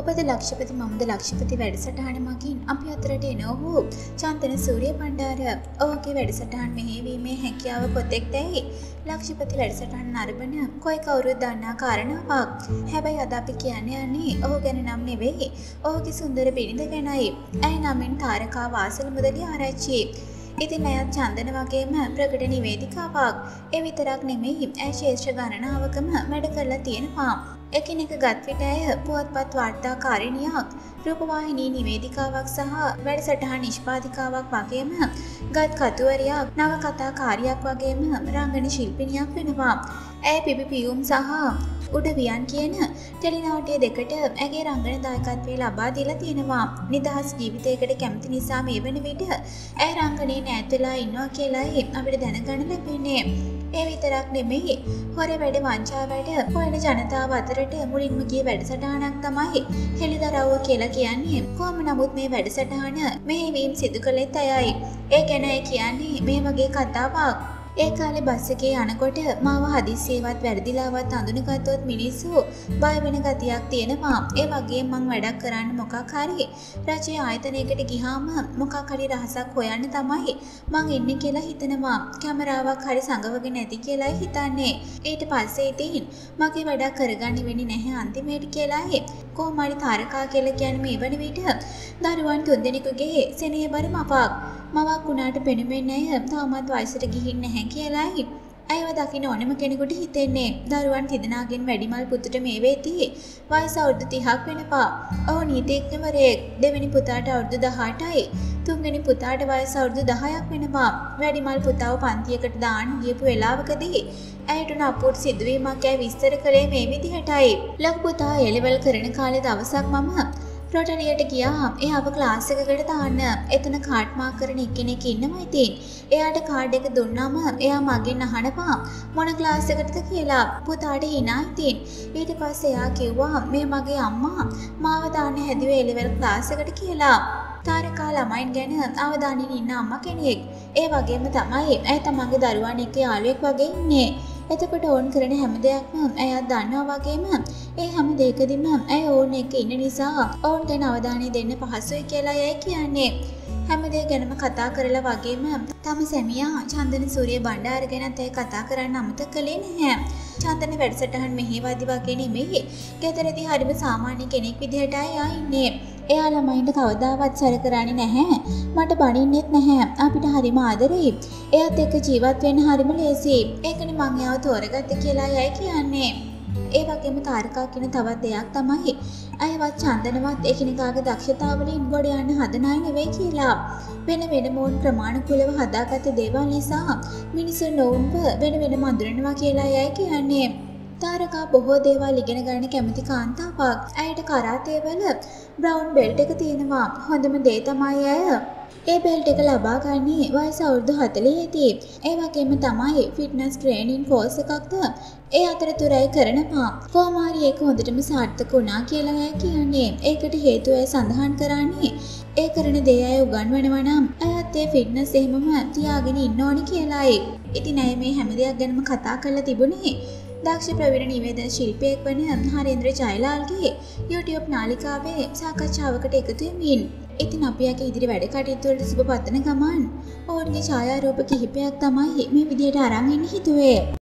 ඔබද ලක්ෂපති මමද ලක්ෂපති වැඩසටහන මගින් අපි අතරට එනොහු චන්තන සූරිය පණ්ඩාර ඕගේ වැඩසටහන් මෙහේවීමේ හැකියාව කොතෙක් දැයි. ලක්ෂපති වැඩසටහන් නරබන කොයි කවුරුත් දන්නා කාරණාවක්. හැබැයි අද අපි කියන්න යන්නේ ඔහු ගැන නම් නෙවෙයි. ඔහුගේ සුන්දර බිරිඳ ගැනයි. ඇයි නමින් තාරකා වාසල මුදලි ආරච්චි ඉතින් ඇයත් චන්දන වගේම ප්‍රකට නිවේදිකාවක්. එ විතරක් නෙමෙයි ඇ ශේෂ්ත්‍ර ගණනාවකම වැඩ කරලා තියෙනවා. එකිනෙක ගත්විට ඇය පුවත්පත් වාර්තාකාරිණියක් රූපවාහිනී නිවේදිකාවක් සහ වැඩසටහන් නිෂ්පාතිකාවක් වගේම ගත් කතුවරයක් නව කතා කාරියක් වගේම රංගන ශිල්පිනියක් වෙනවා. ඇය පිපි පියුම් සහ උඩවියන් කියන ටෙලිනාටය දෙකට ඇගේ රංගන දායකත්වය ලබා දීලා තියෙනවා. නිදහස් ජීවිතයකට කැමති නිසා මේ වන විට ඇය රංගනයේ නෑත්වෙලා ඉන්නවා කියලායි අපිට දැනගන්න ලැබෙන්නේ. ඒ විතරක් නෙමෙයි හොර වැඩ වංචාවට හොයන ජනතාව අතරට මුලින්ම ගිය වැඩසටහනක් තමයි හෙළිදරව්ව කියලා කියන්නේ. කොහොම නමුත් මේ වැඩසටහන මෙහෙවීම් සිදු කළෙත් අයයි. ඒ ගැන කියන්නේ මේ වගේ කතාවක්. ඒ කාලෙ බස් එකේ යනකොට මාව හදිස්සියේවත් වැරදිලාවත් අඳුනගත්තොත් මිනිස්සු බය වෙන ගතියක් තියෙනවා. ඒ වගේ මං වැඩක් කරන්න මොකක් හරි රජයේ ආයතනයකට ගිහාම මොකක් හරි රහසක් හොයන්න තමයි මං එන්නේ කියලා හිතනවා. කැමරාවක් හරි සංගවගෙන නැති කියලායි හිතන්නේ. ඊට පස්සේ ඉතින් මගේ වැඩක් කරගන්න වෙන්නේ නැහැ අන්තිමේට කියලායි. කොහොම හරි තාරකා කියලා කියන්නේ මේ වන විට දරුවන් තුන්දෙනෙකුගේ සෙනෙහබර මවක්. මවක් වුණාට පෙනුමෙන් ඇය තාමත් වයසට ගිහින් නැහැ කියලායි. ඇයව දකින ඕනම කෙනෙකුට හිතෙන්නේ දරුවන් තිදෙනගෙන් වැඩිමල් පුතුට මේ වෙති වයස අවුරුදු 30ක් වෙනපා. ඔහු නීතිඥවරයෙක් දෙවෙනි පුතාට අවුරුදු 18යි. තුන්වෙනි පුතාට වයස අවුරුදු 10ක් වෙනවා. වැඩිමල් පුතාව පන්තියකට දාන්න ගියපු වෙලාවකදී ඇයට නපුර් සිදුවීමක් ඇය විස්තර කළේ මේ විදිහටයි. ලොකු පුතා එලෙවල් කරන කාලේ දවසක් මම රොටරියට ගියා එයාව ක්ලාස් එකකට දාන්න. එතන කාඩ් මාක් කරන එක්කෙනෙක් ඉන්නවා ඉතින්. එයාට කාඩ් එක දුන්නාම එයා මගෙන් අහනවා මොන ක්ලාස් එකටද කියලා. පුතාට hina ඉතින්. ඊට පස්සේ එයා කිව්වා මේ මගේ අම්මා මාව දාන්න හැදුවේ එලෙවල් ක්ලාස් එකට කියලා. තාරකා ළමයින් ගැන අවධානයෙන් ඉන්න අම්මා කෙනෙක්. ඒ වගේම තමයි ඇය තමන්ගේ දරුවන් එක්ක යාළුවෙක් වගේ ඉන්නේ. එතකොට ඔවුන් කරන හැම දෙයක්ම ඇයත් දන්නවා වගේම ඒ හැම දෙයකදීම ඇය ඔවුන් එක්ක ඉන්න නිසා ඔවුන් ගැන අවධානය දෙන්න පහසුයි කියලා යයි කියන්නේ. හැමදේ ගැනම කතා කරලා වගේම තම සැමියා චන්දන සූරිය බණ්ඩාර ගැනත් ඇය කතා කරන්න අමතක කළේ නැහැ. චන්දන වැඩසටහන් මෙහෙවදි වගේ නෙමෙයි. ගෙදරදී හරිම සාමාන්‍ය කෙනෙක් විදිහට අය ඉන්නේ. එයා ළමයින්ට කවදාවත් සැර කරන්නේ නැහැ. මට බනින්නෙත් නැහැ. අපිට හරිම ආදරෙයි. එයාත් එක්ක ජීවත් වෙන්න හරිම ලේසි. ඒකනේ මං එයාව තෝරගත්තේ කියලා යයි කියන්නේ. ඒ වගේම තාරකා කියන තවත් දෙයක් තමයි අයවත් චන්දනවත් එකිනෙකාගේ දක්ෂතාවලින් ගොඩ යන්න හදන අය නෙවෙයි කියලා. වෙන වෙනම උන් ප්‍රමාණිකුලව හදාගත්ත දේවල් නිසා මිනිසුන් ඔවුන්ව වෙන වෙනම අඳුරනවා කියලා යයි කියන්නේ. තාරකා බොහෝ දේවල් ඉගෙන ගන්න කැමති කාන්තාවක්. ඇයට කරාතේවල බ්‍රවුන් බෙල්ට් එක තියෙනවා. හොඳම දේ තමයි ඇය ඒ බෙල්ට් එක ලබා ගන්නේ වයස අවුරුදු 40 ඒ වගේම තමයි ෆිට්නස් ට්‍රේනින් කෝස් එකක්ද ඒ අතරතුරයි කරනවා. කොහොම හරි ඒක හොඳටම සාර්ථක වුණා කියලා අය කියන්නේ. ඒකට හේතුව අය සඳහන් කරන්නේ ඒ කරන දේ අය උගන්වනවා නම් අයත් ඒ ෆිට්නස් එහෙමම තියාගෙන ඉන්න ඕනි කියලායි. ඉතින් අය මේ හැම දෙයක් ගැනම කතා කරලා තිබුණේ දක්ෂ ප්‍රවිණ නිවේදන ශිල්පියෙක් වන හරේන්ද්‍ර ජයලාල්ගේ YouTube නාලිකාවේ සාකච්ඡාවකට එකතු වෙමින්. ඉතින් අපි යගේ ඉදිරි වැඩ කටයුතු වලට සුබ පතන ගමන් ඔවුන්ගේ ඡායාරූප කිහිපයක් තමයි මේ විදිහට අරන් ඉන්න හිතුවේ.